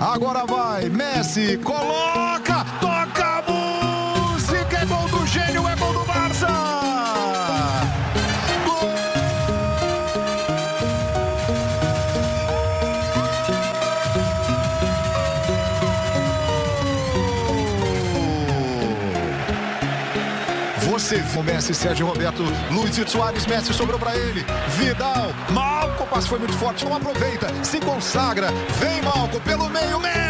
Agora vai, Messi, coloca, toca a música, é gol do gênio, é gol do Barça! Gol! Você, o Messi, Sérgio Roberto, Luiz Soares, Messi sobrou para ele. Vidal, Malco, o passe foi muito forte, não aproveita, se consagra. Vem Malco pelo meio, Messi!